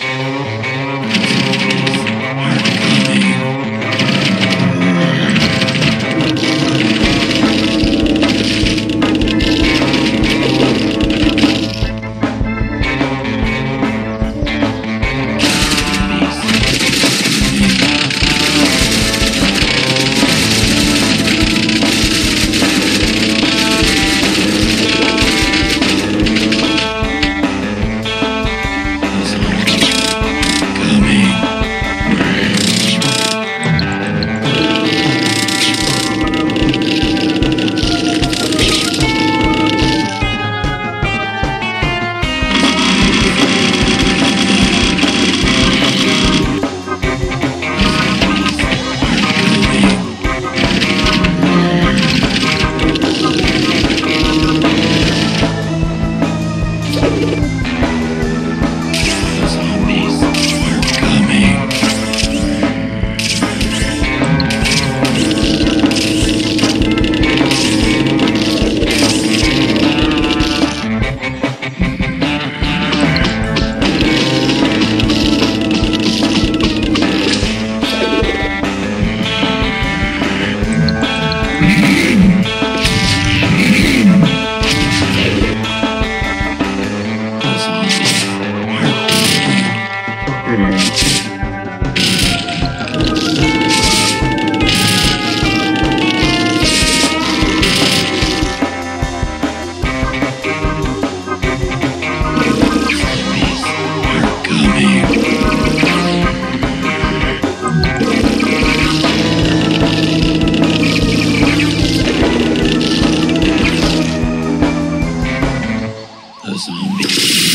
This person.